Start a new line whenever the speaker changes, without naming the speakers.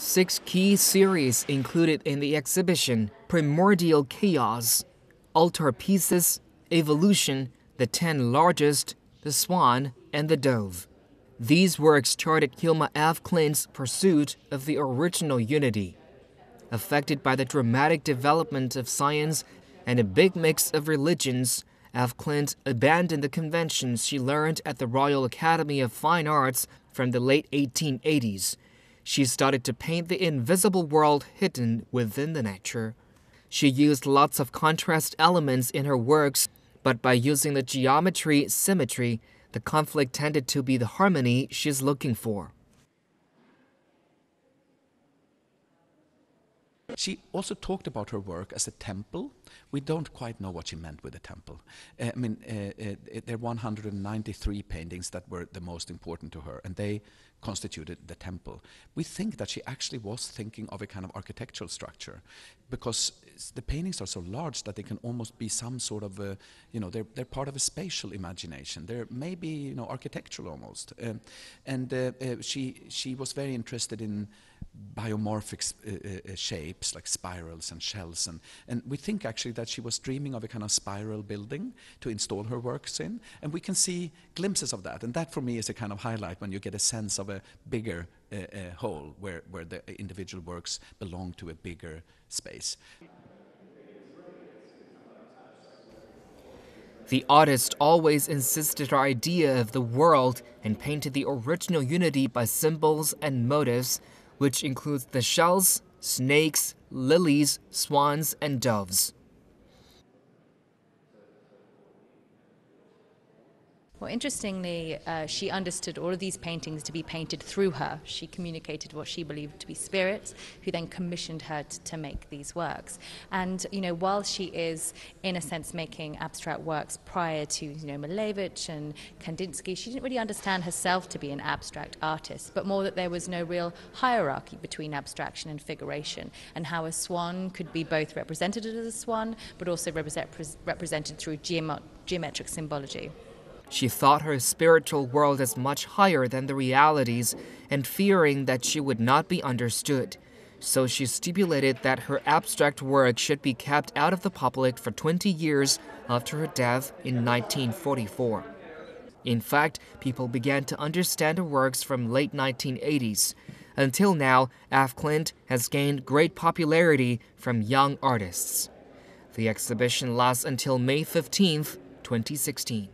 Six key series included in the exhibition Primordial Chaos, Altar Pieces, Evolution, The Ten Largest, The Swan, and The Dove. These works charted Hilma af Klint's pursuit of the original unity. Affected by the dramatic development of science and a big mix of religions, af Klint abandoned the conventions she learned at the Royal Academy of Fine Arts from the late 1880s she started to paint the invisible world hidden within the nature. She used lots of contrast elements in her works, but by using the geometry symmetry, the conflict tended to be the harmony she's looking for.
She also talked about her work as a temple. We don't quite know what she meant with a temple. Uh, I mean, uh, uh, there are 193 paintings that were the most important to her, and they constituted the temple. We think that she actually was thinking of a kind of architectural structure because the paintings are so large that they can almost be some sort of, a, you know, they're, they're part of a spatial imagination. They're maybe, you know, architectural almost. Um, and uh, uh, she, she was very interested in biomorphic uh, uh, shapes like spirals and shells. And, and we think actually that she was dreaming of a kind of spiral building to install her works in. And we can see glimpses of that. And that for me is a kind of highlight when you get a sense of a bigger uh, uh, whole where, where the individual works belong to a bigger space.
The artist always insisted her idea of the world and painted the original unity by symbols and motifs which includes the shells, snakes, lilies, swans, and doves.
Well, interestingly, uh, she understood all of these paintings to be painted through her. She communicated what she believed to be spirits, who then commissioned her to, to make these works. And, you know, while she is, in a sense, making abstract works prior to, you know, Malevich and Kandinsky, she didn't really understand herself to be an abstract artist, but more that there was no real hierarchy between abstraction and figuration, and how a swan could be both represented as a swan, but also represent, represented through geometric symbology.
She thought her spiritual world as much higher than the realities, and fearing that she would not be understood. So she stipulated that her abstract work should be kept out of the public for 20 years after her death in 1944. In fact, people began to understand her works from late 1980s. Until now, Af Klint has gained great popularity from young artists. The exhibition lasts until May 15, 2016.